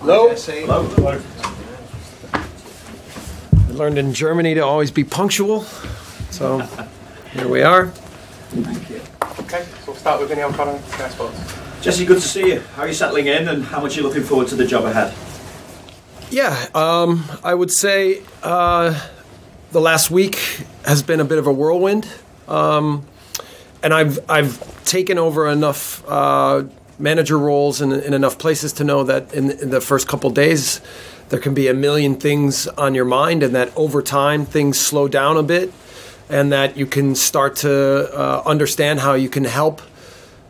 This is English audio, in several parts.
Hello. Hello. I learned in Germany to always be punctual, so here we are. Thank you. Okay, so we'll start with Vinny O'Connor, Sky Sports. Jesse, good to see you. How are you settling in and how much are you looking forward to the job ahead? Yeah, um, I would say uh, the last week has been a bit of a whirlwind, um, and I've I've taken over enough uh, manager roles in, in enough places to know that in, in the first couple days there can be a million things on your mind, and that over time things slow down a bit, and that you can start to uh, understand how you can help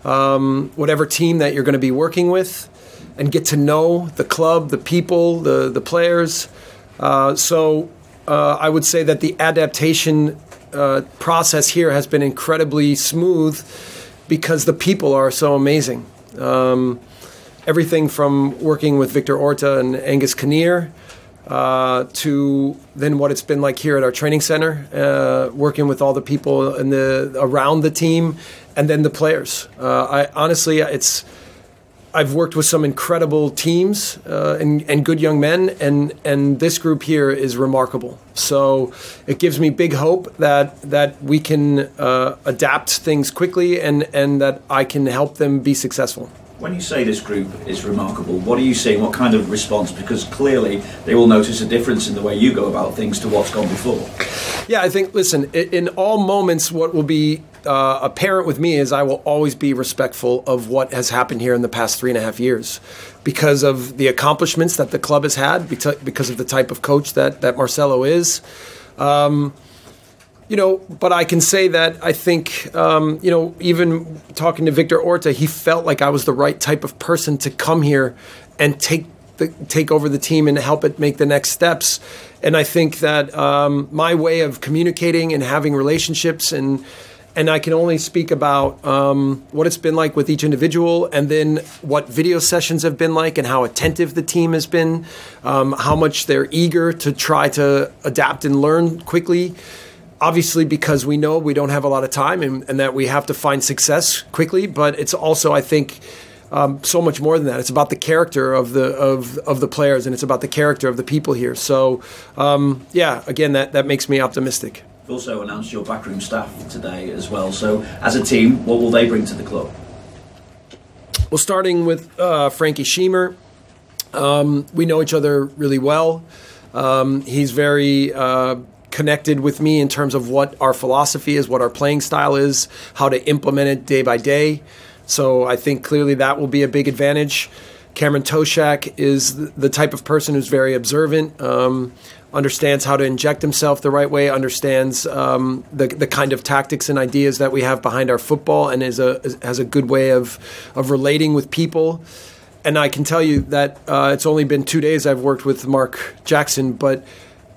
um, whatever team that you're going to be working with and get to know the club, the people, the the players. Uh, so uh, I would say that the adaptation uh, process here has been incredibly smooth because the people are so amazing. Um, everything from working with Victor Orta and Angus Kinnear uh, to then what it's been like here at our training center, uh, working with all the people in the around the team, and then the players. Uh, I honestly, it's I've worked with some incredible teams uh, and, and good young men, and, and this group here is remarkable. So it gives me big hope that that we can uh, adapt things quickly and, and that I can help them be successful. When you say this group is remarkable, what are you seeing? What kind of response? Because clearly they will notice a difference in the way you go about things to what's gone before. Yeah, I think, listen, in all moments, what will be uh, apparent with me is I will always be respectful of what has happened here in the past three and a half years because of the accomplishments that the club has had, because of the type of coach that, that Marcelo is. Um, you know, but I can say that I think, um, you know, even talking to Victor Orta, he felt like I was the right type of person to come here and take the, take over the team and help it make the next steps. And I think that um, my way of communicating and having relationships and and I can only speak about um, what it's been like with each individual, and then what video sessions have been like, and how attentive the team has been, um, how much they're eager to try to adapt and learn quickly. Obviously because we know we don't have a lot of time and, and that we have to find success quickly but it's also i think um, so much more than that. It's about the character of the of, of the players and it's about the character of the people here. So um, yeah again that, that makes me optimistic also announced your backroom staff today as well. So, as a team, what will they bring to the club? well starting with uh, frankie Schiemer, um, we know each other really well um, he's very uh, connected with me in terms of what our philosophy is, what our playing style is, how to implement it day by day. So I think clearly that will be a big advantage. Cameron Toshack is the type of person who's very observant, um, understands how to inject himself the right way, understands um, the, the kind of tactics and ideas that we have behind our football, and is a, is, has a good way of, of relating with people and I can tell you that uh, it's only been two days I've worked with Mark Jackson, but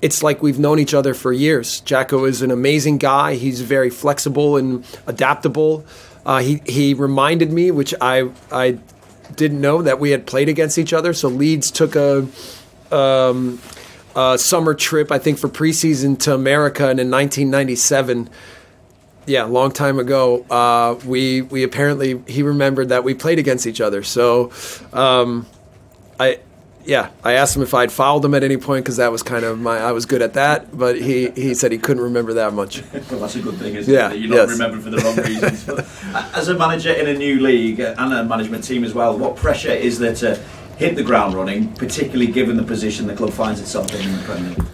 it's like we've known each other for years. Jacko is an amazing guy. He's very flexible and adaptable. Uh, he he reminded me, which I I didn't know that we had played against each other. So Leeds took a. Um, a summer trip, I think, for preseason to America, and in 1997, yeah, a long time ago, uh, we we apparently he remembered that we played against each other. So, um, I yeah, I asked him if I'd fouled him at any point because that was kind of my I was good at that, but he he said he couldn't remember that much. Well, that's a good thing, isn't Yeah, it? That you're not yes. remembered for the wrong reasons. Uh, as a manager in a new league uh, and a management team as well, what pressure is there to hit the ground running, particularly given the position the club finds itself in in the Premier League?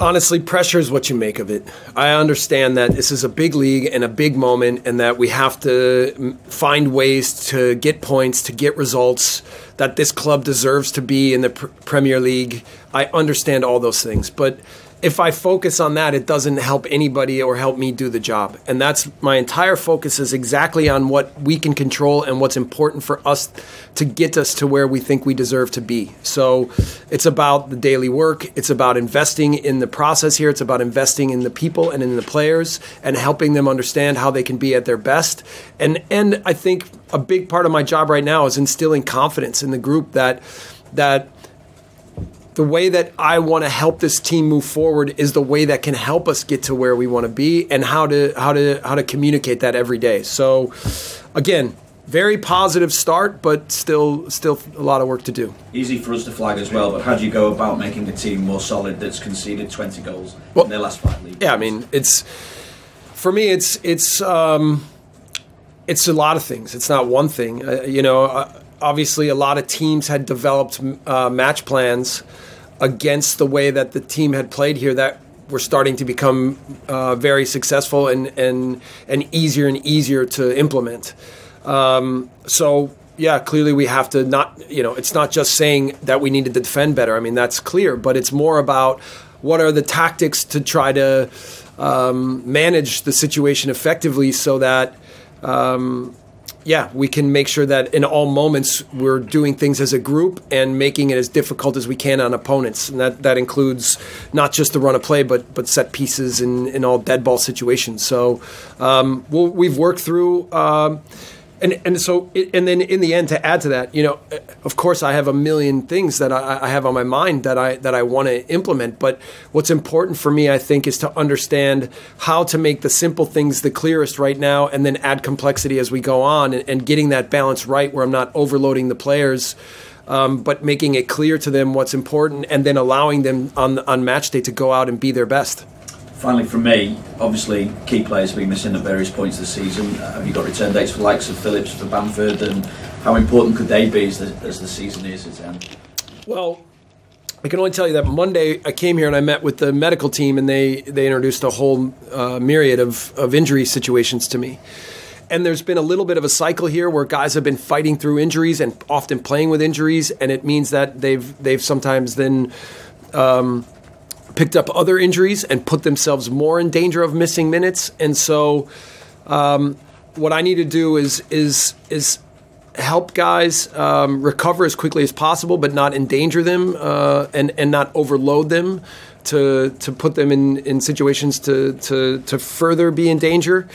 Honestly, pressure is what you make of it. I understand that this is a big league and a big moment, and that we have to find ways to get points, to get results, that this club deserves to be in the pr- Premier League. I understand all those things. But if I focus on that, it doesn't help anybody or help me do the job. And that's my entire focus is exactly on what we can control and what's important for us to get us to where we think we deserve to be. So it's about the daily work. It's about investing in the process here. It's about investing in the people and in the players and helping them understand how they can be at their best. And and I think a big part of my job right now is instilling confidence in the group that that the way that I want to help this team move forward is the way that can help us get to where we want to be and how to how to how to communicate that every day. So again, very positive start, but still still a lot of work to do. Easy for us to flag as well, but how do you go about making a team more solid that's conceded 20 goals Well, in their last five league? Yeah, I mean, it's for me. It's it's um, it's a lot of things. It's not one thing. Uh, you know, uh, obviously, a lot of teams had developed uh, match plans against the way that the team had played here that were starting to become uh, very successful and and and easier and easier to implement. Um, so yeah, clearly we have to not, you know, it's not just saying that we needed to defend better. I mean, that's clear, but it's more about what are the tactics to try to um, manage the situation effectively so that, um, yeah, we can make sure that in all moments we're doing things as a group and making it as difficult as we can on opponents. And that, that includes not just the run of play, but but set pieces in, in all dead ball situations. So um, we'll, we've worked through. Um, and and so and then in the end to add to that you know of course i have a million things that i, I have on my mind that i that i want to implement. But what's important for me i think is to understand how to make the simple things the clearest right now and then add complexity as we go on and, and getting that balance right where i'm not overloading the players um, but making it clear to them what's important and then allowing them on on match day to go out and be their best Finally, from me, obviously, key players have been missing at various points of the season. Uh, have you got return dates for the likes of Phillips, for Bamford, and how important could they be as the, as the season is at end? Well, I can only tell you that Monday I came here and I met with the medical team, and they they introduced a whole uh, myriad of of injury situations to me. And there's been a little bit of a cycle here where guys have been fighting through injuries and often playing with injuries, and it means that they've they've sometimes then. Um, picked up other injuries and put themselves more in danger of missing minutes. And so, um, what I need to do is is is help guys um, recover as quickly as possible, but not endanger them uh, and and not overload them to to put them in, in situations to to to further be in danger.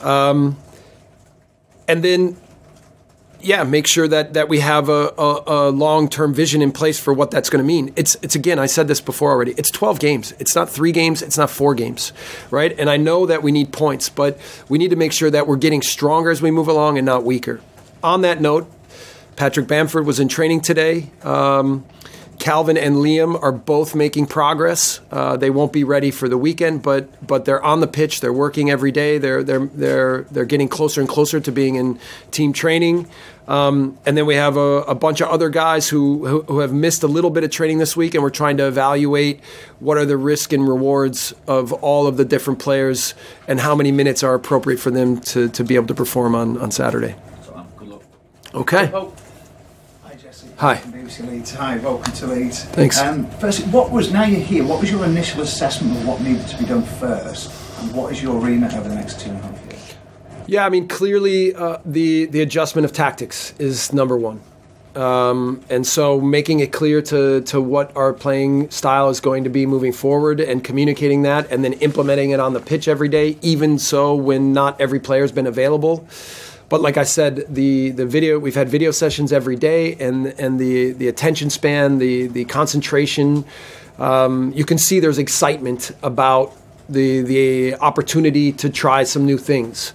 Um, and then yeah, make sure that that we have a, a, a long term vision in place for what that's going to mean. It's it's again, I said this before already. It's twelve games. It's not three games. It's not four games, right? And I know that we need points, but we need to make sure that we're getting stronger as we move along and not weaker. On that note, Patrick Bamford was in training today. Um, Calvin and Liam are both making progress. Uh, they won't be ready for the weekend, but but they're on the pitch. They're working every day. They're they're they're they're getting closer and closer to being in team training. Um, and then we have a, a, bunch of other guys who, who, who have missed a little bit of training this week, and we're trying to evaluate what are the risk and rewards of all of the different players and how many minutes are appropriate for them to, to be able to perform on, on Saturday. Um, good luck. Okay. Hi, Jesse. Hi. From BBC Leeds. Hi, welcome to Leeds. Thanks. Um, firstly, what was now you're here? What was your initial assessment of what needed to be done first, and what is your remit over the next two and a half years? Yeah, I mean, clearly uh, the the adjustment of tactics is number one, um, and so making it clear to to what our playing style is going to be moving forward, and communicating that, and then implementing it on the pitch every day. Even so, when not every player has been available. But like I said, the, the video we've had video sessions every day, and and the the attention span, the the concentration, um, you can see there's excitement about the the opportunity to try some new things.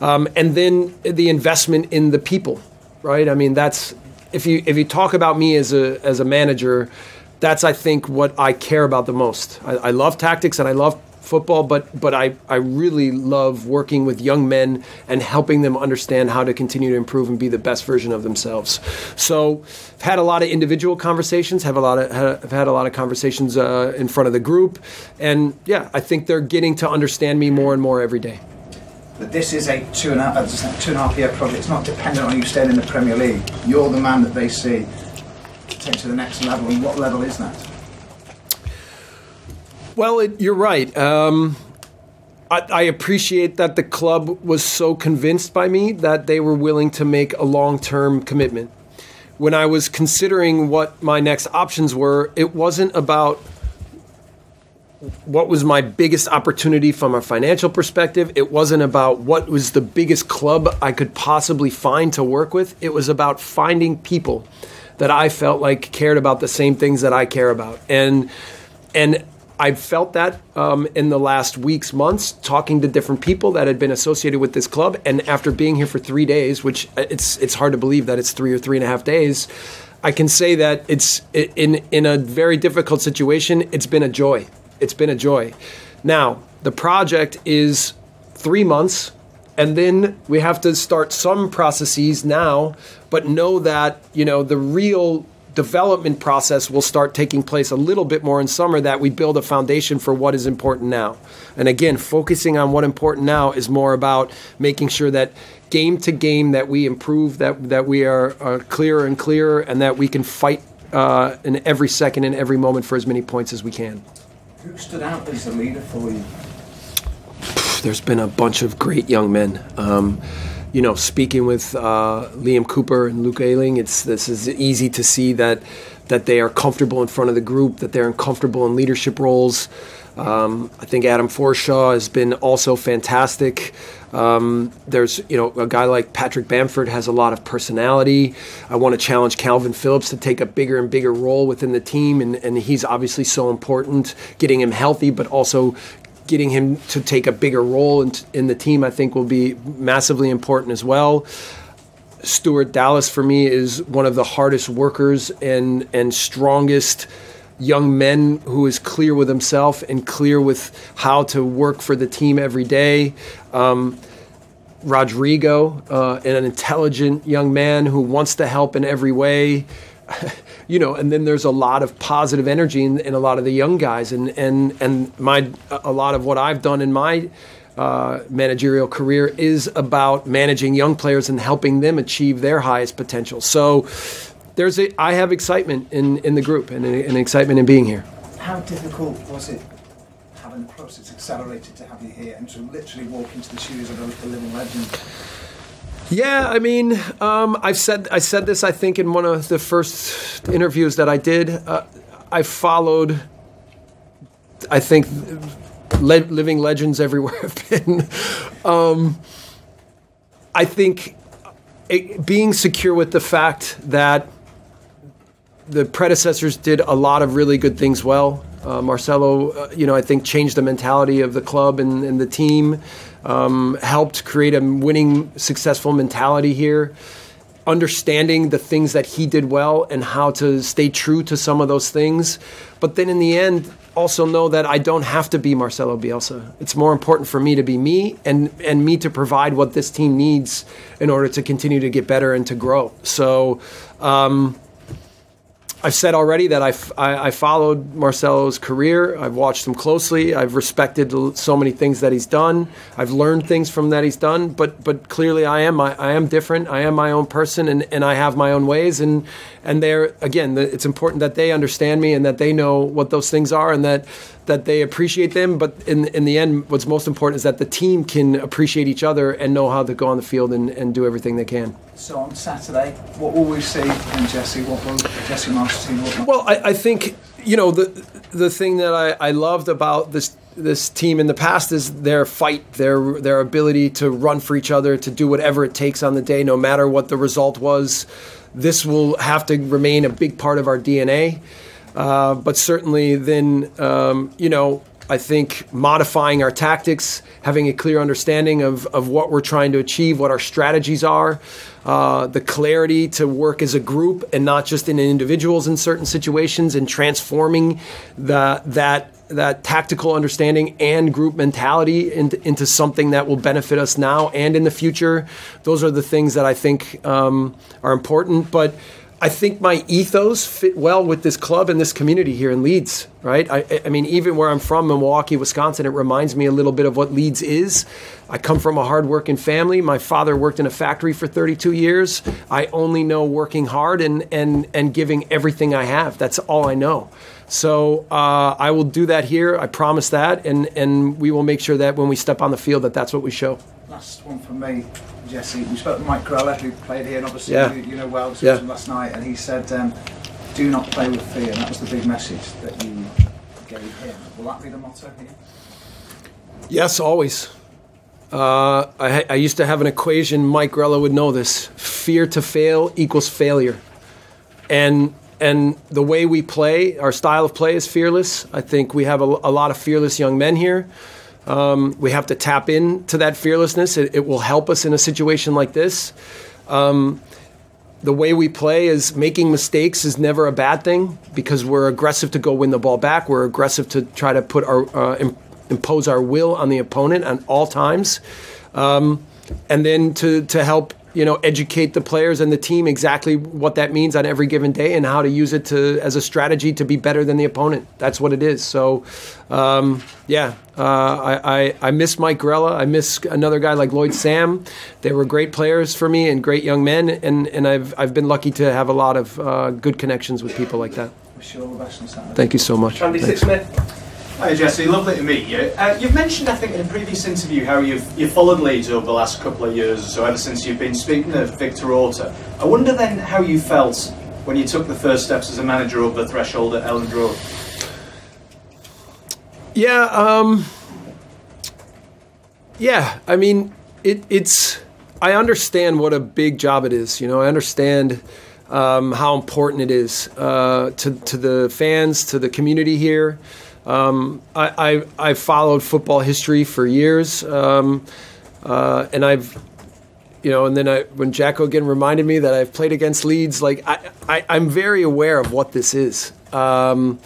Um, and then the investment in the people, right? I mean, that's if you if you talk about me as a as a manager, that's I think what I care about the most. I, I love tactics and I love football, but but I, I really love working with young men and helping them understand how to continue to improve and be the best version of themselves. So, I've had a lot of individual conversations, have a lot of have had a lot of conversations uh, in front of the group, and yeah, I think they're getting to understand me more and more every day. But this is a two and a half, as I two and a half year project. It's not dependent on you staying in the Premier League. You're the man that they see take to the next level. And what level is that? Well, it, you're right. Um, I, I appreciate that the club was so convinced by me that they were willing to make a long term commitment. When I was considering what my next options were, it wasn't about what was my biggest opportunity from a financial perspective. It wasn't about what was the biggest club I could possibly find to work with. It was about finding people that I felt like cared about the same things that I care about. And and I've felt that um, in the last weeks, months, talking to different people that had been associated with this club, and after being here for three days, which uh, it's it's hard to believe that it's three or three and a half days, I can say that it's in in a very difficult situation. It's been a joy. It's been a joy. Now the project is three months, and then we have to start some processes now, but know that you know the real development process will start taking place a little bit more in summer that we build a foundation for what is important now. And again, focusing on what important now is more about making sure that game to game that we improve, that that we are, are clearer and clearer, and that we can fight uh, in every second and every moment for as many points as we can. Who stood out as a leader for you? There's been a bunch of great young men. Um, you know, speaking with uh, Liam Cooper and Luke Ayling, it's this is easy to see that that they are comfortable in front of the group, that they're uncomfortable in leadership roles. Um, I think Adam Forshaw has been also fantastic. Um, there's, you know, a guy like Patrick Bamford has a lot of personality. I want to challenge Calvin Phillips to take a bigger and bigger role within the team, and, and he's obviously so important, getting him healthy, but also getting him to take a bigger role in, in the team, I think, will be massively important as well. Stuart Dallas for me is one of the hardest workers and and strongest young men who is clear with himself and clear with how to work for the team every day. Um, Rodrigo, uh, an intelligent young man who wants to help in every way. you know, and then there's a lot of positive energy in, in, a lot of the young guys, and and and my a lot of what I've done in my uh, managerial career is about managing young players and helping them achieve their highest potential. So there's a, I have excitement in, in the group and an excitement in being here. How difficult was it having the process accelerated to have you here and to literally walk into the shoes of a living legend? Yeah, I mean, um, I've said I said this. I think in one of the first interviews that I did, uh, I followed. I think le- living legends everywhere have been. Um, I think it, being secure with the fact that the predecessors did a lot of really good things well. Uh, Marcelo, uh, you know, I think changed the mentality of the club and, and the team, um, helped create a winning, successful mentality here. Understanding the things that he did well and how to stay true to some of those things. But then in the end, also know that I don't have to be Marcelo Bielsa. It's more important for me to be me and, and me to provide what this team needs in order to continue to get better and to grow. So, um, I've said already that I, I, followed Marcelo's career. I've watched him closely. I've respected so many things that he's done. I've learned things from that he's done. But but clearly, I am I, I am different. I am my own person, and, and I have my own ways. And and they're again, the, it's important that they understand me and that they know what those things are, and that that they appreciate them. But in in the end, what's most important is that the team can appreciate each other and know how to go on the field and, and do everything they can. So on Saturday, what will we see in Jesse? What will Jesse like? Well, I, I think you know the the thing that I, I loved about this this team in the past is their fight, their their ability to run for each other, to do whatever it takes on the day, no matter what the result was. This will have to remain a big part of our DNA. Uh, but certainly, then um, you know, I think modifying our tactics, having a clear understanding of, of what we're trying to achieve, what our strategies are, uh, the clarity to work as a group and not just in individuals in certain situations, and transforming the, that that tactical understanding and group mentality into, into, something that will benefit us now and in the future. Those are the things that I think um, are important. But I think my ethos fit well with this club and this community here in Leeds, right? I, I, mean, even where I'm from, Milwaukee, Wisconsin, it reminds me a little bit of what Leeds is. I come from a hardworking family. My father worked in a factory for 32 years. I only know working hard and, and, and giving everything I have. That's all I know. So uh, I will do that here. I promise that, and and we will make sure that when we step on the field, that that's what we show. Last one for me. Jesse. We spoke to Mike Grella, who played here, and obviously yeah. you, you, know well yeah. last night, and he said, um, "Do not play with fear," and that was the big message that you gave him. Will that be the motto here? Yes, always. Uh, I, I, used to have an equation. Mike Grella would know this: fear to fail equals failure, and and the way we play, our style of play is fearless. I think we have a, a lot of fearless young men here. Um, we have to tap into that fearlessness. It, it, will help us in a situation like this. Um, the way we play is making mistakes is never a bad thing because we're aggressive to go win the ball back. We're aggressive to try to put our uh, Im- impose our will on the opponent at all times, um, and then to to help you know educate the players and the team exactly what that means on every given day and how to use it to as a strategy to be better than the opponent. That's what it is. So, um, yeah, uh, I, I, I miss Mike Grella. I miss another guy like Lloyd Sam. They were great players for me and great young men, and, and I've I've been lucky to have a lot of uh, good connections with people like that. Wish you all the best on Saturday. Thank you so much. Andy Thanks. Hi Jesse, lovely to meet you. Uh, you've mentioned, I think, in a previous interview how you've, you've followed Leeds over the last couple of years or so, ever since you've been speaking of Victor Orta. I wonder then how you felt when you took the first steps as a manager over the threshold at Elland Road. Yeah, um, yeah. I mean, it, it's. I understand what a big job it is. You know, I understand um, how important it is uh, to to the fans, to the community here. Um, I, I I followed football history for years, um, uh, and I've you know, and then I, when Jacko again reminded me that I've played against Leeds, like I, I, I'm very aware of what this is. Um,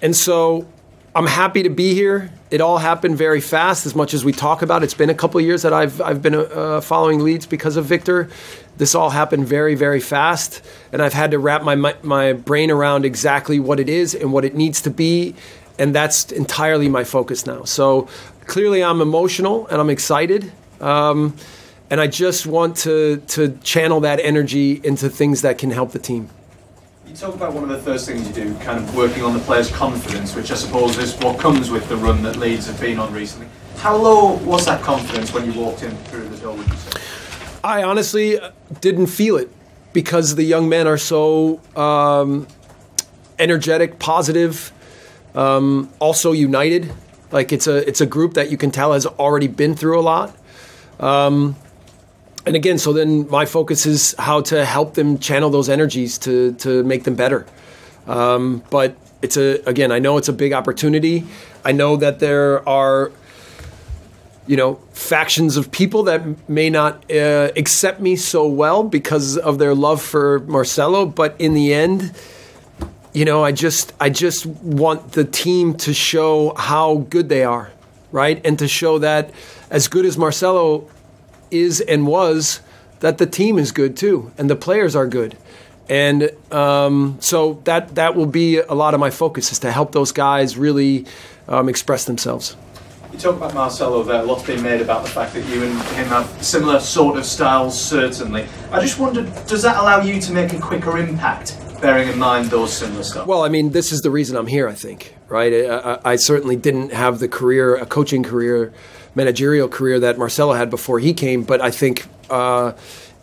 and so I'm happy to be here. It all happened very fast, as much as we talk about. It's been a couple years that I've I've been uh, following Leeds because of Victor. This all happened very very fast, and I've had to wrap my my, my brain around exactly what it is and what it needs to be, and that's entirely my focus now. So clearly, I'm emotional and I'm excited. Um, and I just want to to channel that energy into things that can help the team. You talk about one of the first things you do, kind of working on the players' confidence, which I suppose is what comes with the run that Leeds have been on recently. How low was that confidence when you walked in through the door, would you say? I honestly didn't feel it because the young men are so um, energetic, positive, um, also united. Like it's a it's a group that you can tell has already been through a lot. Um, and again, so then my focus is how to help them channel those energies to to make them better. Um, but it's a again, I know it's a big opportunity. I know that there are you know factions of people that may not uh, accept me so well because of their love for Marcelo. But in the end, you know, I just I just want the team to show how good they are, right, and to show that as good as Marcelo is and was that the team is good too and the players are good. And um, so that that will be a lot of my focus is to help those guys really um, express themselves. You talk about Marcelo there, a lot's been made about the fact that you and him have similar sort of styles, certainly. I just wondered, does that allow you to make a quicker impact, bearing in mind those similar stuff? well i mean this is the reason i'm here i think right i, I, certainly didn't have the career a coaching career managerial career that marcelo had before he came but i think uh,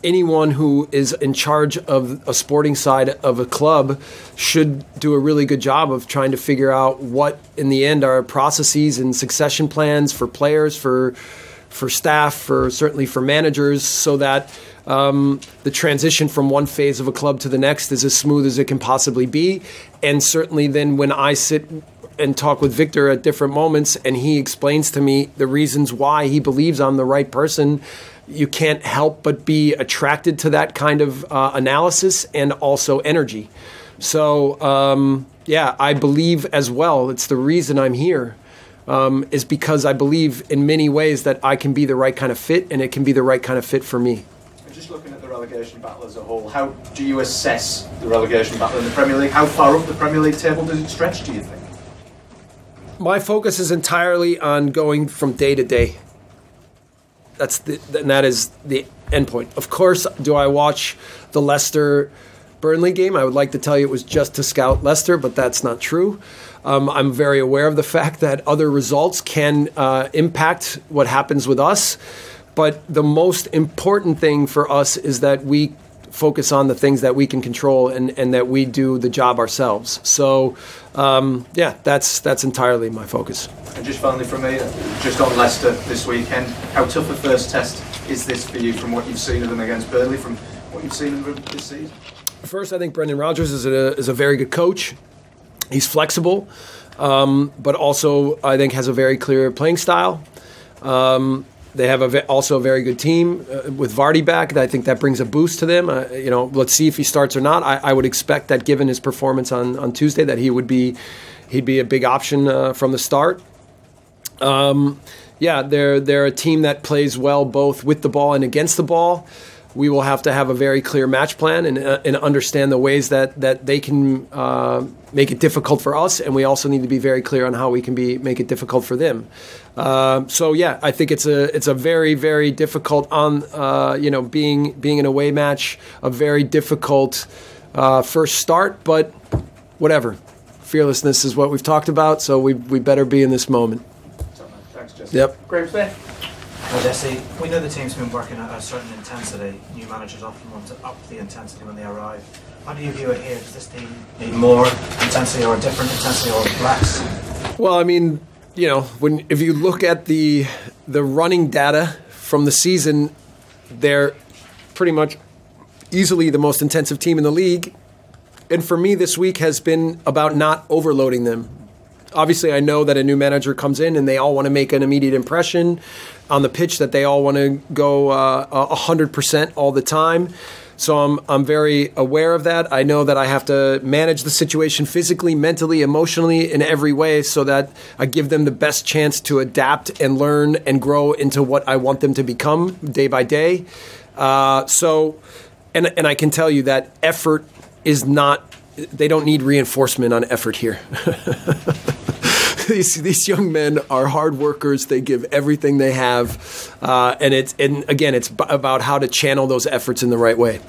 anyone who is in charge of a sporting side of a club should do a really good job of trying to figure out what in the end are processes and succession plans for players for for staff for certainly for managers so that um, the transition from one phase of a club to the next is as smooth as it can possibly be and certainly then when i sit and talk with Victor at different moments, and he explains to me the reasons why he believes I'm the right person. You can't help but be attracted to that kind of uh, analysis and also energy. So, um, yeah, I believe as well. It's the reason I'm here. Um, is because I believe in many ways that I can be the right kind of fit, and it can be the right kind of fit for me. Just looking at the relegation battle as a whole, how do you assess the relegation battle in the Premier League? How far up the Premier League table does it stretch, do you think? my focus is entirely on going from day to day. That's the, and that is the end point. Of course, do I watch the Leicester Burnley game? I would like to tell you it was just to scout Leicester, but that's not true. Um, I'm very aware of the fact that other results can uh, impact what happens with us. But the most important thing for us is that we focus on the things that we can control and, and that we do the job ourselves. So, um, yeah, that's that's entirely my focus. And just finally from me, just on Leicester this weekend, how tough a first test is this for you from what you've seen of them against Burnley, from what you've seen of them this season? First, I think Brendan Rodgers is a, is a very good coach. He's flexible, um, but also I think has a very clear playing style. Um, they have a also a very good team uh, with Vardy back. I think that brings a boost to them. Uh, you know, let's see if he starts or not. I, I would expect that, given his performance on, on Tuesday, that he would be he'd be a big option uh, from the start. Um, yeah, they're they're a team that plays well both with the ball and against the ball. We will have to have a very clear match plan and, uh, and understand the ways that that they can uh, make it difficult for us, and we also need to be very clear on how we can be make it difficult for them. Um, so yeah, I think it's a it's a very very difficult on uh, you know being being an away match, a very difficult uh, first start, but whatever. Fearlessness is what we've talked about, so we we better be in this moment. Thanks, Jesse. Yep. Great. Jesse, we know the team's been working at a certain intensity. New managers often want to up the intensity when they arrive. How do you view it here? Does this team need more intensity or different intensity or less? Well, I mean, you know, when if you look at the the running data from the season, they're pretty much easily the most intensive team in the league. And for me, this week has been about not overloading them. Obviously, I know that a new manager comes in and they all want to make an immediate impression on the pitch, that they all want to go uh, 100% all the time. So I'm, I'm very aware of that. I know that I have to manage the situation physically, mentally, emotionally, in every way so that I give them the best chance to adapt and learn and grow into what I want them to become day by day. Uh, so, and, and I can tell you that effort is not, they don't need reinforcement on effort here. these, these young men are hard workers. They give everything they have, uh, and it's and again, it's b- about how to channel those efforts in the right way. You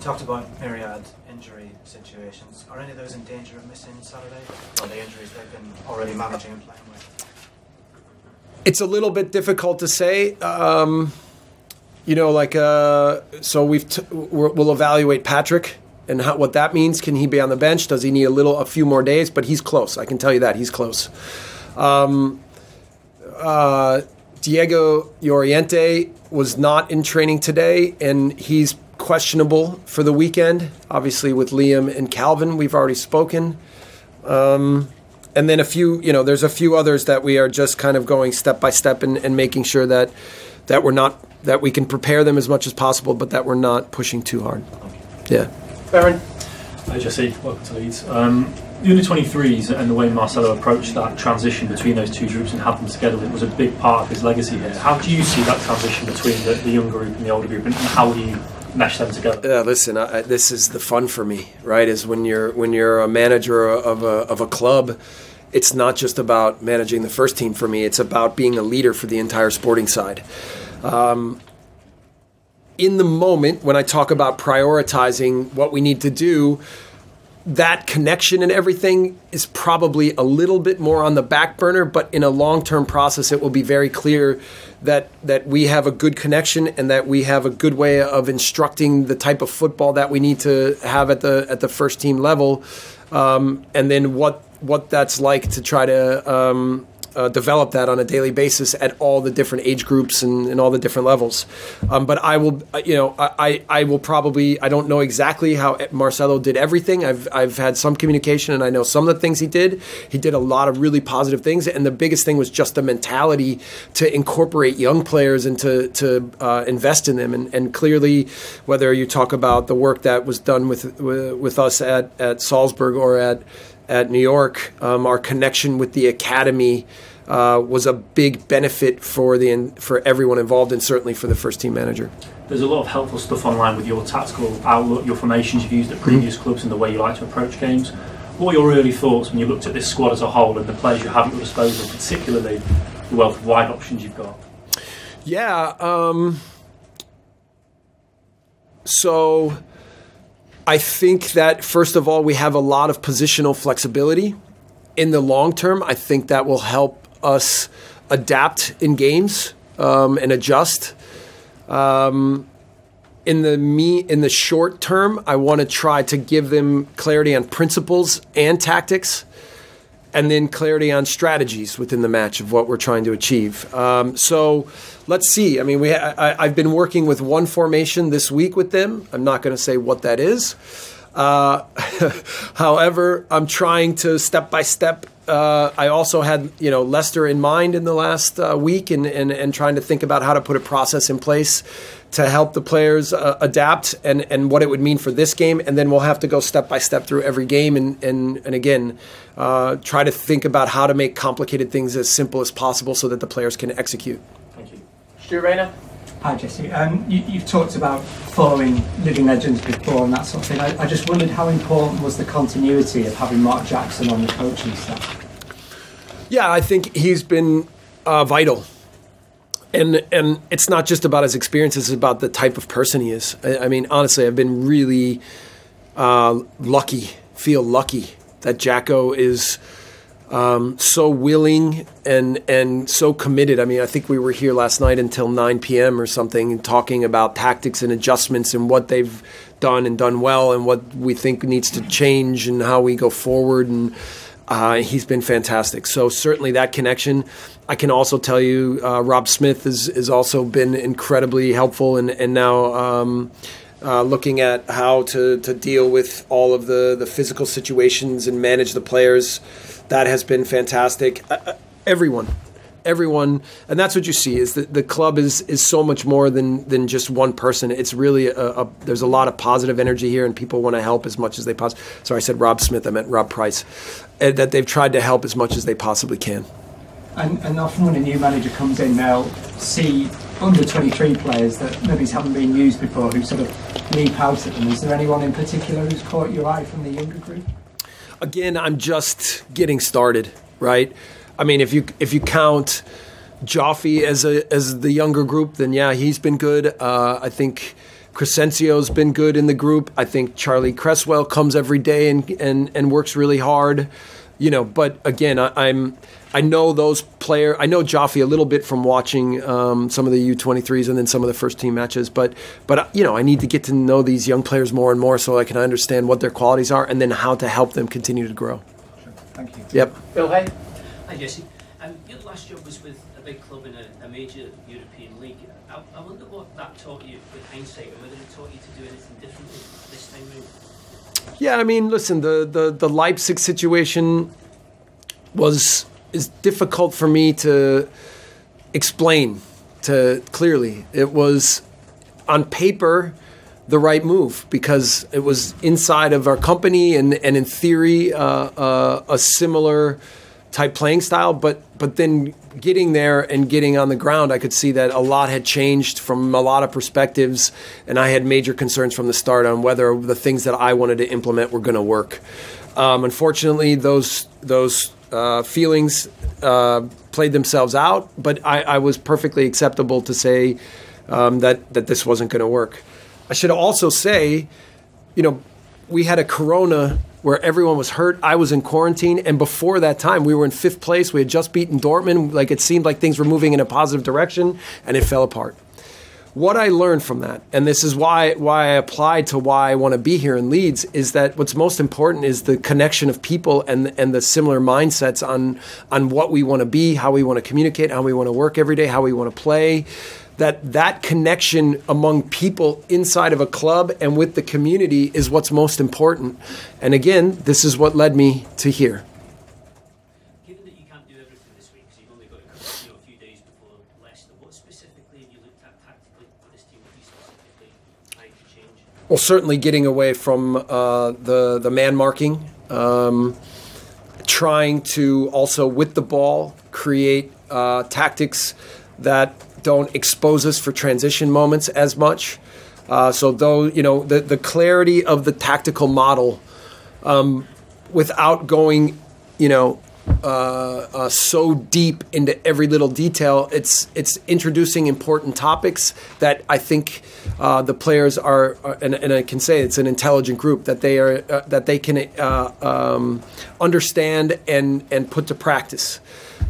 talked about myriad injury situations. Are any of those in danger of missing Saturday? Or the injuries they've been already managing and playing with? It's a little bit difficult to say. Um, you know, like uh, so we've t- we'll evaluate Patrick and how, what that means. Can he be on the bench? Does he need a little, a few more days? But he's close. I can tell you that he's close. Um, uh, Diego Llorente was not in training today, and he's questionable for the weekend. Obviously, with Liam and Calvin, we've already spoken. Um, and then a few, you know, there's a few others that we are just kind of going step by step and, and making sure that that we're not that we can prepare them as much as possible, but that we're not pushing too hard. Yeah. Beren. Hi Jesse, welcome to Leeds. Um, the under 23s and the way Marcelo approached that transition between those two groups and had them together was a big part of his legacy here. How do you see that transition between the, the younger group and the older group, and how do you mesh them together? Yeah, listen, I, I- this is the fun for me, right? Is when you're when you're a manager of a of a club, it's not just about managing the first team for me. It's about being a leader for the entire sporting side. Um, in the moment, when I talk about prioritizing what we need to do, that connection and everything is probably a little bit more on the back burner, but in a long term process, it will be very clear that that we have a good connection and that we have a good way of instructing the type of football that we need to have at the at the first team level, um, and then what what that's like to try to um, uh, develop that on a daily basis at all the different age groups and, and all the different levels. Um, but I will, uh, you know, I, I will probably, I don't know exactly how Marcelo did everything. I've, I've had some communication and I know some of the things he did. He did a lot of really positive things. And the biggest thing was just the mentality to incorporate young players and to, to uh, invest in them. And, and clearly, whether you talk about the work that was done with, with, with us at, at Salzburg or at, at New York, um, our connection with the academy uh, was a big benefit for the for everyone involved, and certainly for the first team manager. There's a lot of helpful stuff online with your tactical outlook, your formations you've used at previous clubs, and the way you like to approach games. What are your early thoughts when you looked at this squad as a whole and the players you have at your disposal, particularly the wealth of wide options you've got? Yeah. Um, so I think that first of all, we have a lot of positional flexibility. In the long term, I think that will help us adapt in games um, and adjust. Um, in the me in the short term, I want to try to give them clarity on principles and tactics, and then clarity on strategies within the match of what we're trying to achieve. Um, so let's see. I mean, we I, I've been working with one formation this week with them. I'm not going to say what that is. Uh, however, I'm trying to step by step. Uh, I also had you know Leicester in mind in the last uh, week, and, and and trying to think about how to put a process in place to help the players uh, adapt and and what it would mean for this game, and then we'll have to go step by step through every game, and and and again, uh, try to think about how to make complicated things as simple as possible so that the players can execute. Thank you. Stuart Rayner. Hi Jesse. Um, you, you've talked about following living legends before and that sort of thing. I, I just wondered how important was the continuity of having Mark Jackson on the coaching staff? Yeah, I think he's been uh, vital. And and it's not just about his experience; it's about the type of person he is. I, I mean, honestly, I've been really uh, lucky, feel lucky that Jacko is um, so willing and and so committed. I mean, I think we were here last night until 9 p.m. or something, talking about tactics and adjustments and what they've done and done well, and what we think needs to change and how we go forward. And uh, he's been fantastic. So certainly that connection. I can also tell you, uh, Rob Smith has, has also been incredibly helpful, and and now. Um, uh, looking at how to, to deal with all of the, the physical situations and manage the players that has been fantastic. Uh, uh, everyone, everyone, and that's what you see is that the club is is so much more than than just one person. It's really a, a there's a lot of positive energy here, and people want to help as much as they possibly. Sorry, I said Rob Smith. I meant Rob Price. Uh, that they've tried to help as much as they possibly can. And, and often when a new manager comes in, they'll see under 23 players that maybe haven't been used before who sort of leap out at them. Is there anyone in particular who's caught your eye from the younger group? Again, I'm just getting started, right? I mean, if you if you count Joffe as a as the younger group, then yeah, he's been good. Uh, I think Crysencio's been good in the group. I think Charlie Cresswell comes every day and and and works really hard. You know, but again, I, I'm I know those player. I know Joffe a little bit from watching um, some of the U23s and then some of the first team matches. But but you know, I need to get to know these young players more and more so I can understand what their qualities are and then how to help them continue to grow. Sure. Thank you. Yep. Bill Hay. Hi Jesse. Um, your last job was with a big club in a, a major European league. I, I wonder what that taught you with hindsight, and whether it taught you to do anything differently this time round. Yeah, I mean, listen, the the, the Leipzig situation was is difficult for me to explain to clearly. It was on paper the right move because it was inside of our company and, and in theory uh, uh, a similar type playing style but but then getting there and getting on the ground I could see that a lot had changed from a lot of perspectives and I had major concerns from the start on whether the things that I wanted to implement were going to work um, unfortunately those those uh, feelings uh, played themselves out, but I, I, was perfectly acceptable to say um, that that this wasn't going to work. I should also say, you know, we had a corona where everyone was hurt. I was in quarantine, and before that time, we were in fifth place. We had just beaten Dortmund. Like it seemed like things were moving in a positive direction, and it fell apart what I learned from that, and this is why why I applied to why I want to be here in Leeds, is that what's most important is the connection of people and and the similar mindsets on on what we want to be, how we want to communicate, how we want to work every day, how we want to play. That that connection among people inside of a club and with the community is what's most important. And again, this is what led me to here. Given that you can't do everything this week because you've only got you know, a few days before Leicester, what specifically have you looked at tactically for this team? What specifically trying to change? Well, certainly getting away from uh, the the man marking, um, trying to also with the ball create uh, tactics that don't expose us for transition moments as much. Uh, so though you know the the clarity of the tactical model, um, without going, you know, uh, uh, so deep into every little detail. It's it's introducing important topics that I think uh, the players are, are and, and, I can say it's an intelligent group that they are uh, that they can uh, um, understand and and put to practice.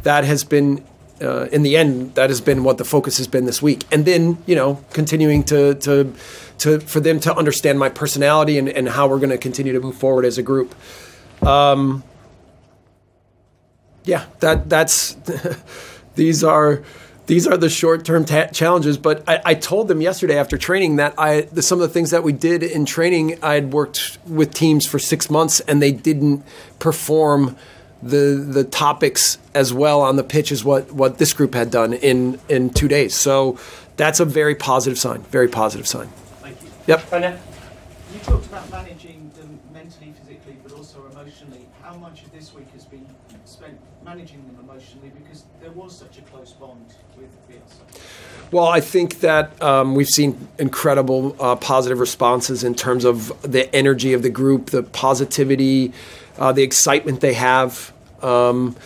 That has been. Uh, in the end, that has been what the focus has been this week, and then you know, continuing to to, to for them to understand my personality and, and how we're going to continue to move forward as a group. Um, yeah, that that's these are these are the short-term ta- challenges. But I, I told them yesterday after training that I the, some of the things that we did in training, I had worked with teams for six months, and they didn't perform the the topics as well on the pitch as what what this group had done in in two days. So that's a very positive sign. Very positive sign. Thank you. Yep. Brendan? You talked about managing them mentally, physically, but also emotionally. How much of this week has been spent managing them emotionally because there was such a close bond with Bielsa? Well, I think that um, we've seen incredible uh, positive responses in terms of the energy of the group, the positivity, uh, the excitement they have. Um,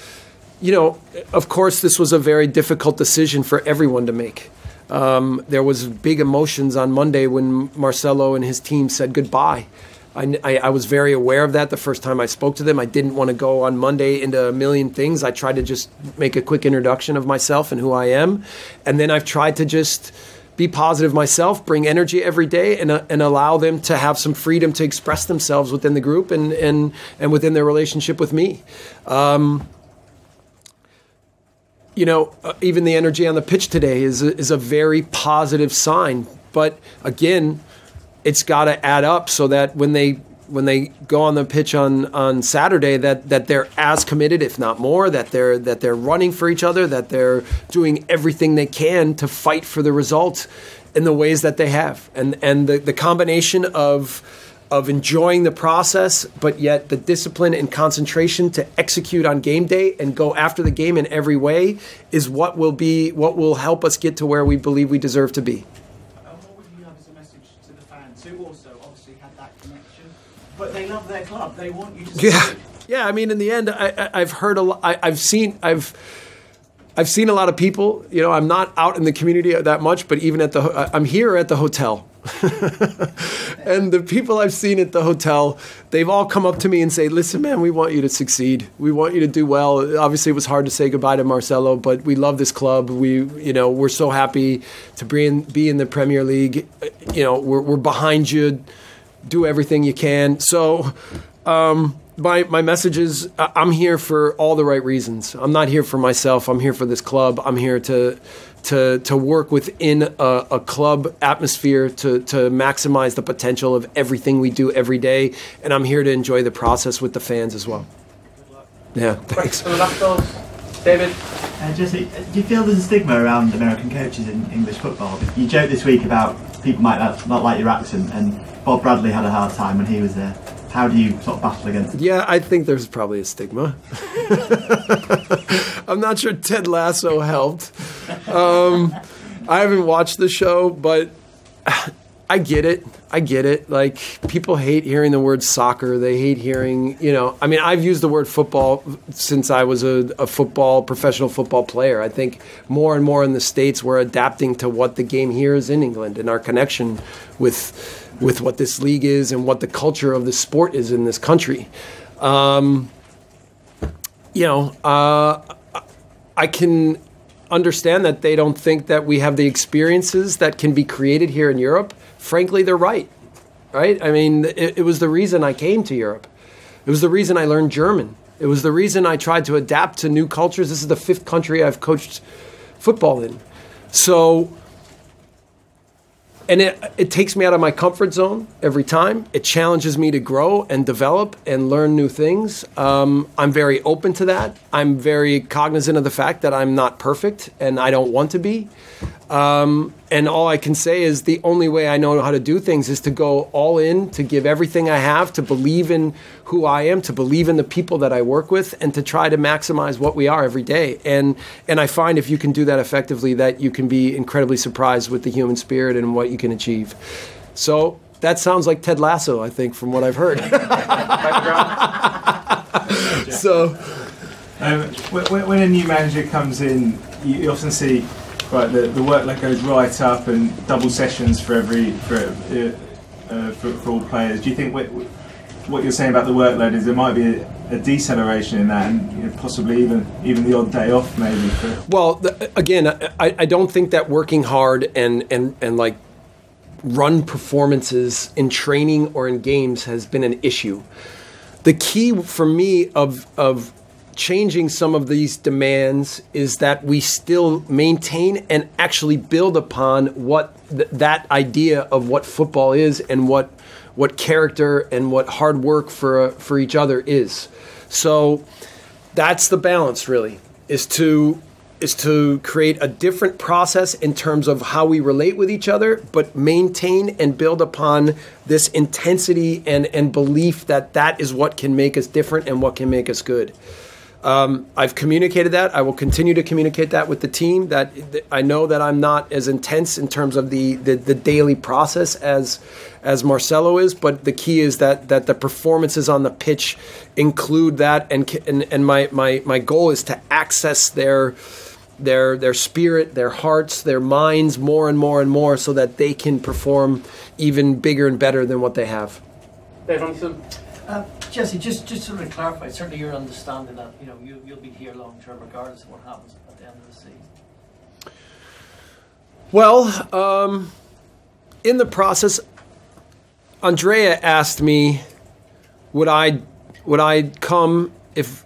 you know, of course, this was a very difficult decision for everyone to make. Um, there was big emotions on Monday when Marcelo and his team said goodbye. I, I, I was very aware of that the first time I spoke to them. I didn't want to go on Monday into a million things. I tried to just make a quick introduction of myself and who I am. And then I've tried to just be positive myself, bring energy every day, and, uh, and allow them to have some freedom to express themselves within the group and, and, and within their relationship with me. Um, you know, uh, even the energy on the pitch today is is a very positive sign. But again, it's got to add up so that when they when they go on the pitch on, on Saturday, that, that they're as committed, if not more, that they're that they're running for each other, that they're doing everything they can to fight for the result in the ways that they have, and and the, the combination of of enjoying the process, but yet the discipline and concentration to execute on game day and go after the game in every way is what will be what will help us get to where we believe we deserve to be. And what would you have as a message to the fans who also obviously had that connection, but they love their club. They want you to. Yeah, yeah. I mean, in the end, I, I, I've heard a lot. I, I've seen. I've. I've seen a lot of people. You know, I'm not out in the community that much, but even at the, I'm here at the hotel, and the people I've seen at the hotel, they've all come up to me and say, "Listen, man, we want you to succeed. We want you to do well." Obviously, it was hard to say goodbye to Marcelo, but we love this club. We, you know, we're so happy to be in, be in the Premier League. You know, we're, we're behind you. Do everything you can. So. Um, my, my message is I- I'm here for all the right reasons. I'm not here for myself. I'm here for this club. I'm here to to to work within a, a club atmosphere to to maximize the potential of everything we do every day. And I'm here to enjoy the process with the fans as well. Yeah, thanks. From the last doors. David? Uh, Jesse, uh, do you feel there's a stigma around American coaches in English football? You joked this week about people might not, not like your accent, and Bob Bradley had a hard time when he was there. How do you sort of battle against it? Yeah, I think there's probably a stigma. I'm not sure Ted Lasso helped. Um, I haven't watched the show, but I get it. I get it. Like people hate hearing the word soccer. They hate hearing, you know. I mean, I've used the word football since I was a, a football professional football player. I think more and more in the states we're adapting to what the game here is in England and our connection with with what this league is and what the culture of the sport is in this country. Um, you know, uh, I can understand that they don't think that we have the experiences that can be created here in Europe. Frankly, they're right. Right? I mean, it, it was the reason I came to Europe. It was the reason I learned German. It was the reason I tried to adapt to new cultures. This is the fifth country I've coached football in. So, and it, it takes me out of my comfort zone every time. It challenges me to grow and develop and learn new things. Um, I'm very open to that. I'm very cognizant of the fact that I'm not perfect and I don't want to be. Um, and all I can say is the only way I know how to do things is to go all in, to give everything I have, to believe in who I am, to believe in the people that I work with, and to try to maximize what we are every day. And and I find if you can do that effectively, that you can be incredibly surprised with the human spirit and what you can achieve. So that sounds like Ted Lasso, I think, from what I've heard. so. Um, when, when a new manager comes in, you you often see right the, the workload goes right up and double sessions for every for, uh, for, for all players. Do you think what, what you're saying about the workload is there might be a, a deceleration in that, and you know, possibly even even the odd day off maybe? For, Well, the, again, I, I don't think that working hard and, and, and like run performances in training or in games has been an issue. The key for me of, of changing some of these demands is that we still maintain and actually build upon what th- that idea of what football is and what what character and what hard work for for each other is. So that's the balance really is to is to create a different process in terms of how we relate with each other, but maintain and build upon this intensity and, and belief that that is what can make us different and what can make us good. Um, I've communicated that. I will continue to communicate that with the team. That I know that I'm not as intense in terms of the, the, the daily process as as Marcelo is, but the key is that that the performances on the pitch include that, and and, and my, my my goal is to access their their their spirit, their hearts, their minds more and more and more, so that they can perform even bigger and better than what they have. Dave Robinson. Uh, Jesse, just just to clarify, certainly your understanding that you know you, you'll be here long term regardless of what happens at the end of the season. Well, um, in the process, Andrea asked me, would I would I come if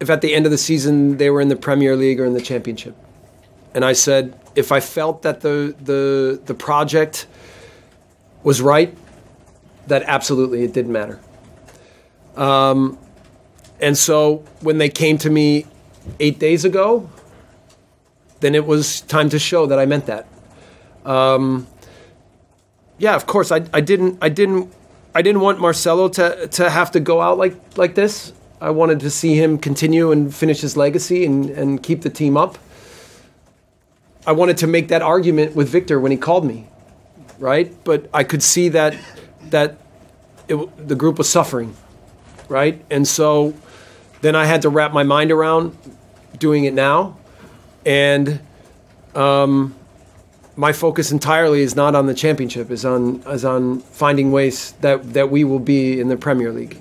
if at the end of the season they were in the Premier League or in the Championship? And I said, if I felt that the the the project was right, that absolutely it didn't matter. Um, and so when they came to me eight days ago, then it was time to show that I meant that. Um, yeah, of course, I, I didn't I didn't I didn't want Marcelo to to have to go out like like this. I wanted to see him continue and finish his legacy and, and keep the team up. I wanted to make that argument with Victor when he called me, right? But I could see that that it, the group was suffering, right? And so then I had to wrap my mind around doing it now, and um, my focus entirely is not on the championship; is on is on finding ways that that we will be in the Premier League.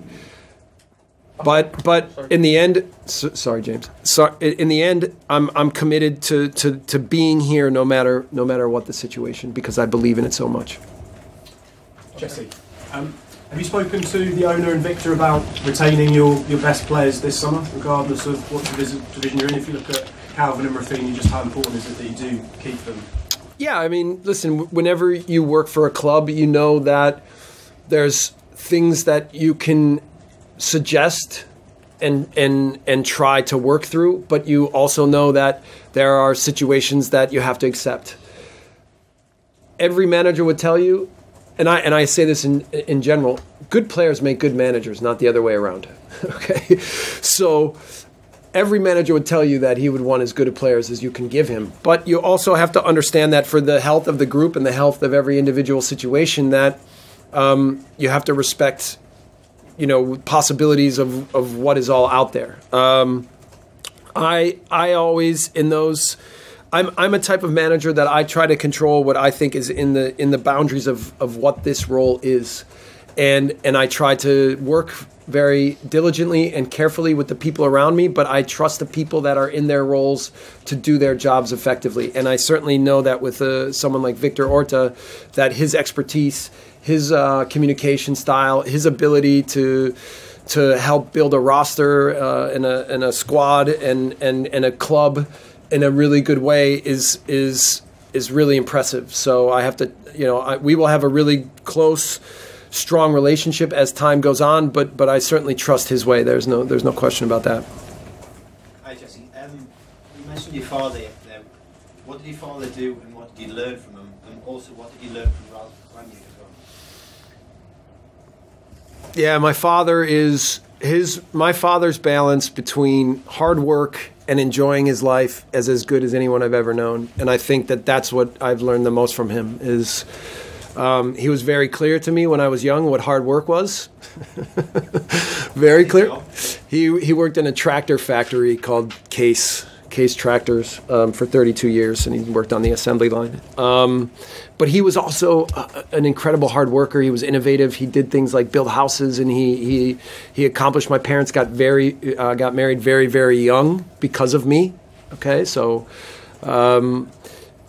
But but in the end, so, sorry, James. So, in the end, I'm I'm committed to, to, to being here no matter no matter what the situation because I believe in it so much. Jesse, um, have you spoken to the owner and Victor about retaining your, your best players this summer, regardless of what division, you're in? If you look at Kalvin and Rafinha, just how important is it that you do keep them? Yeah, I mean, listen. Whenever you work for a club, you know that there's things that you can suggest and and and try to work through, but you also know that there are situations that you have to accept. Every manager would tell you, and I and I say this in in general, good players make good managers, not the other way around. okay, so every manager would tell you that he would want as good a players as you can give him. But you also have to understand that for the health of the group and the health of every individual situation, that um, you have to respect, you know, possibilities of, of what is all out there. Um, I I always in those. I'm I'm a type of manager that I try to control what I think is in the in the boundaries of, of what this role is, and and I try to work very diligently and carefully with the people around me, but I trust the people that are in their roles to do their jobs effectively. And I certainly know that with uh, someone like Victor Orta, that his expertise, his uh, communication style, his ability to to help build a roster uh, and a and a squad and and and a club in a really good way is is is really impressive. So I have to, you know, I, we will have a really close strong relationship as time goes on, but but I certainly trust his way. There's no there's no question about that. Hi Jesse. Um, you mentioned your father there. What did your father do, and what did you learn from him, and also what did you learn from Ralph Rangnick as well? Yeah, my father is his my father's balance between hard work and enjoying his life as as good as anyone I've ever known, and I think that that's what I've learned the most from him is. Um, he was very clear to me when I was young what hard work was. very clear. He he worked in a tractor factory called Case Case Tractors um, for 32 years, and he worked on the assembly line. Um, but he was also a, an incredible hard worker. He was innovative. He did things like build houses, and he he he accomplished. My parents got very uh, got married very very young because of me. Okay, so. Um,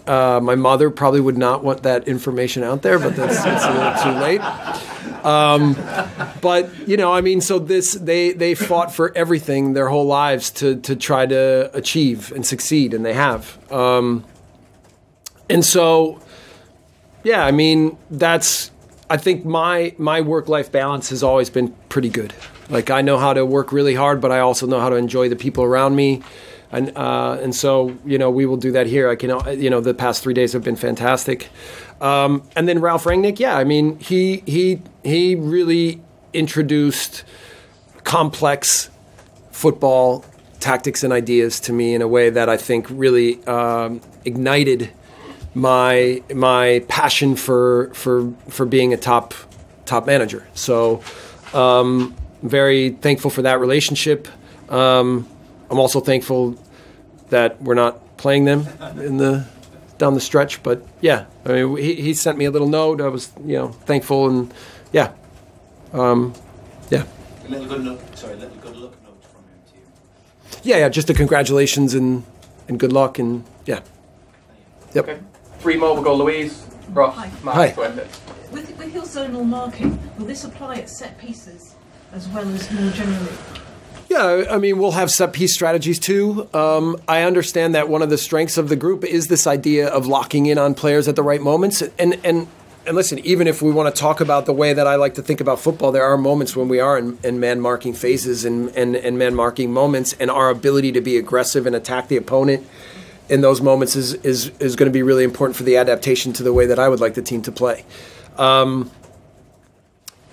uh, my mother probably would not want that information out there, but that's, that's a little too late. Um, but you know, I mean, so this they they fought for everything their whole lives to to try to achieve and succeed, and they have. Um, and so, yeah, I mean, that's. I think my my work life balance has always been pretty good. Like I know how to work really hard, but I also know how to enjoy the people around me, and uh, and so you know we will do that here. I can you know the past three days have been fantastic, um, and then Ralph Rangnick, yeah, I mean he he he really introduced complex football tactics and ideas to me in a way that I think really um, ignited my my passion for for for being a top top manager. So um, very thankful for that relationship. Um, I'm also thankful that we're not playing them in the down the stretch. But yeah, I mean, he, he sent me a little note. I was you know thankful and yeah, um, yeah. A little good look, sorry, a little good luck note from him to you. Yeah, yeah, just a congratulations and, and good luck and yeah. Yep. Okay. Three more. We'll go Louise, Ross, Hi. Mark, Hi. Gwendolyn. With, with your zonal marking, will this apply at set pieces as well as more generally? Yeah, I mean, we'll have set piece strategies too. Um, I understand that one of the strengths of the group is this idea of locking in on players at the right moments. And and and listen, even if we want to talk about the way that I like to think about football, there are moments when we are in, in man marking phases and, and, and man marking moments, and our ability to be aggressive and attack the opponent in those moments is is is going to be really important for the adaptation to the way that I would like the team to play. Um,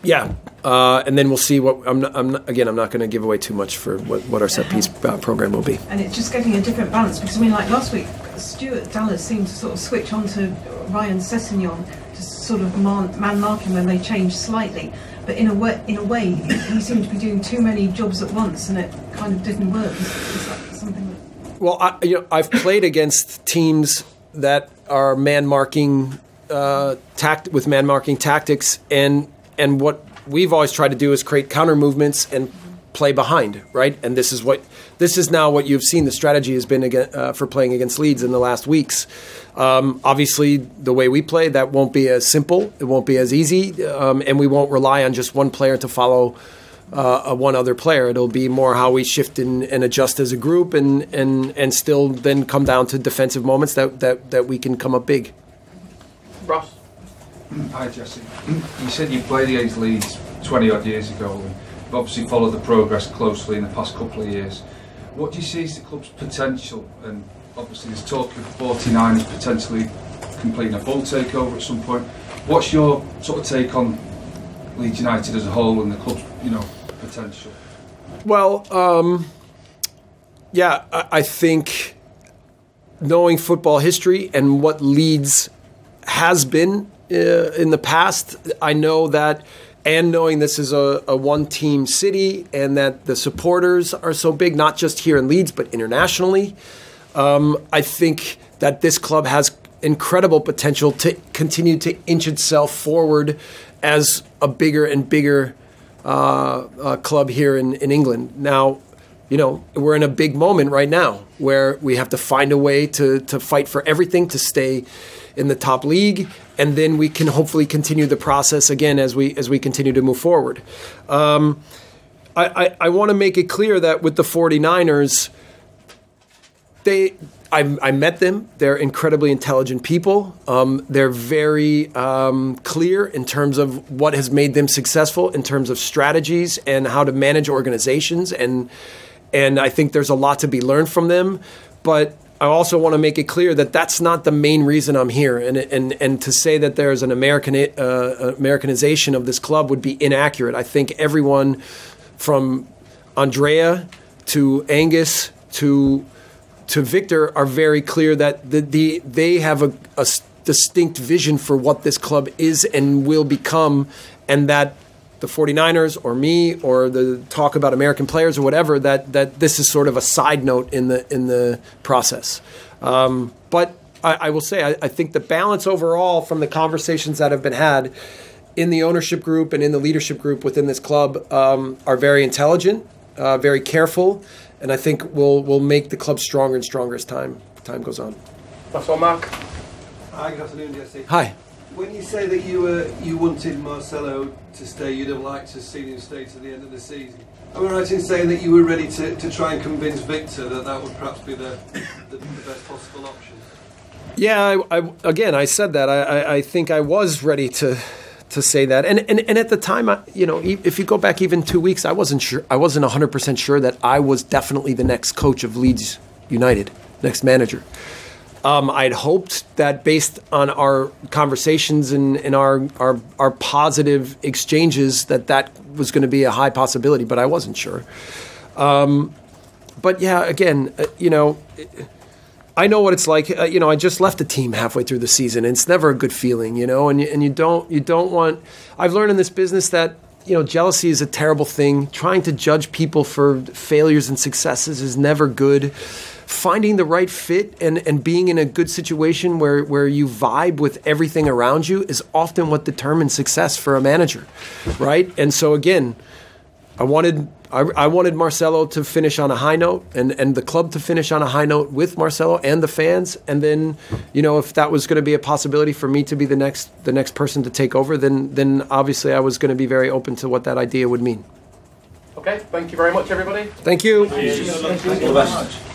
yeah, uh, and then we'll see what I'm. Not, I'm not, again. I'm not going to give away too much for what, what our set piece uh, program will be. And it's just getting a different balance because I mean, like last week, Stuart Dallas seemed to sort of switch on to Ryan Sessegnon to sort of man, man marking when they changed slightly. But in a way, in a way, he seemed to be doing too many jobs at once, and it kind of didn't work. Is, is that something that Well, I, you know, I've played against teams that are man marking uh, tact with man marking tactics, and and what we've always tried to do is create counter movements and play behind, right? And this is what this is now what you've seen. The strategy has been again, uh, for playing against Leeds in the last weeks. Um, obviously, the way we play, that won't be as simple. It won't be as easy, um, and we won't rely on just one player to follow uh, one other player. It'll be more how we shift and, and adjust as a group, and, and and still then come down to defensive moments that that, that we can come up big. Ross. Hi Jesse. You said you played against Leeds 20 odd years ago and you've obviously followed the progress closely in the past couple of years. What do you see as the club's potential? And obviously there's talk of 49ers potentially completing a full takeover at some point. What's your sort of take on Leeds United as a whole and the club's, you know, potential? Well, um, yeah, I, I think knowing football history and what Leeds has been in the past, I know that, and knowing this is a, a one team city and that the supporters are so big, not just here in Leeds, but internationally, um, I think that this club has incredible potential to continue to inch itself forward as a bigger and bigger uh, uh, club here in, in England. Now, you know, we're in a big moment right now where we have to find a way to, to fight for everything to stay in the top league, and then we can hopefully continue the process again as we as we continue to move forward. Um, I, I, I want to make it clear that with the 49ers, they I, I met them. They're incredibly intelligent people. Um, they're very um, clear in terms of what has made them successful in terms of strategies and how to manage organizations and and I think there's a lot to be learned from them. But I also want to make it clear that that's not the main reason I'm here, and and and to say that there's an American uh, Americanization of this club would be inaccurate. I think everyone from Andrea to Angus to to Victor are very clear that the, the they have a distinct vision for what this club is and will become, and that the 49ers or me or the talk about American players or whatever that that this is sort of a side note in the in the process. Um, but I, I will say I, I think the balance overall from the conversations that have been had in the ownership group and in the leadership group within this club um, are very intelligent, uh, very careful, and I think will will make the club stronger and stronger as time time goes on. That's all, Mark. Hi, good afternoon, Jesse. Hi. When you say that you were you wanted Marcelo to stay, you'd have liked to see him stay to the end of the season. Am I right in saying that you were ready to, to try and convince Victor that that would perhaps be the, the, the best possible option? Yeah, I, I, again, I said that. I, I, I think I was ready to to say that, and and, and at the time, I, you know, if you go back even two weeks, I wasn't sure. I wasn't hundred percent sure that I was definitely the next coach of Leeds United, next manager. Um, I'd hoped that based on our conversations and, and our, our our positive exchanges, that that was going to be a high possibility, but I wasn't sure. Um, but yeah, again, uh, you know. I know what it's like. Uh, you know, I just left a team halfway through the season, and it's never a good feeling. You know, and you, and you don't you don't want. I've learned in this business that you know jealousy is a terrible thing. Trying to judge people for failures and successes is never good. Finding the right fit and, and being in a good situation where, where you vibe with everything around you is often what determines success for a manager, right? And so again, I wanted I, I wanted Marcelo to finish on a high note and, and the club to finish on a high note with Marcelo and the fans. And then, you know, if that was going to be a possibility for me to be the next the next person to take over, then then obviously I was going to be very open to what that idea would mean. Okay, thank you very much, everybody. Thank you. Thank you. All the best.